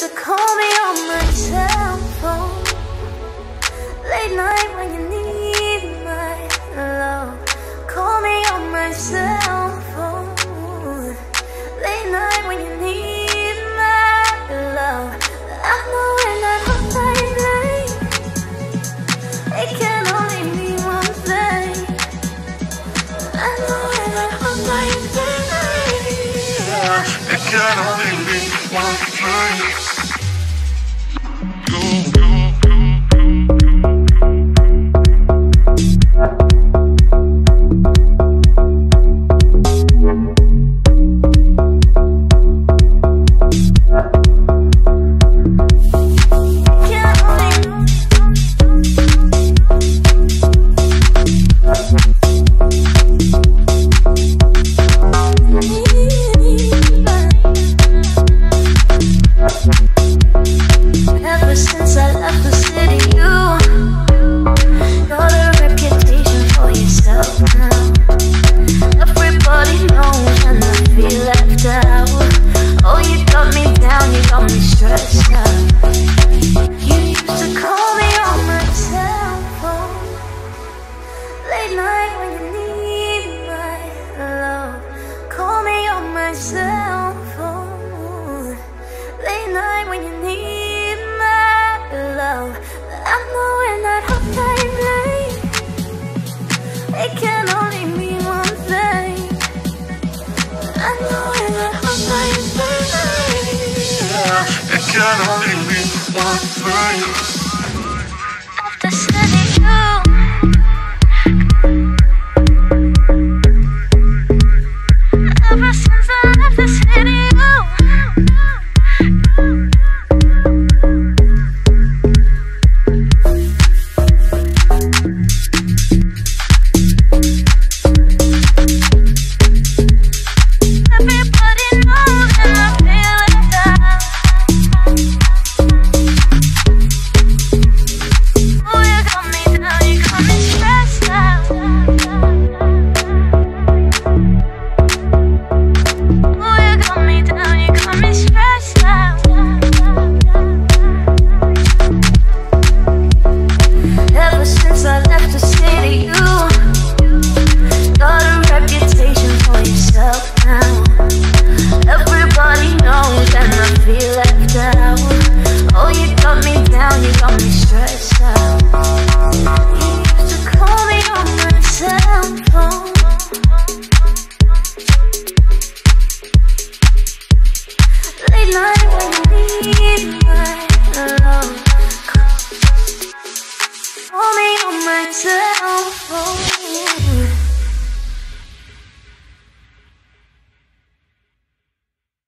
to call me on my cell phone. Late night when you need my love. Call me on my cell phone. Late night when you need my love. I know when I'm hotline bling It can only mean one thing. I know when I'm hotline bling It can only one Late when you need my love. I know we're not hotline bling. It can only mean one thing. I know we're not hotline bling. It can only mean one thing